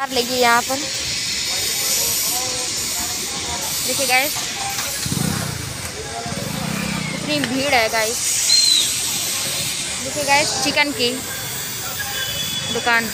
Car लगी है यहाँ पर। देखिए गाइस इतनी भीड़ है गाइस देखिए गाइस चिकन की दुकान।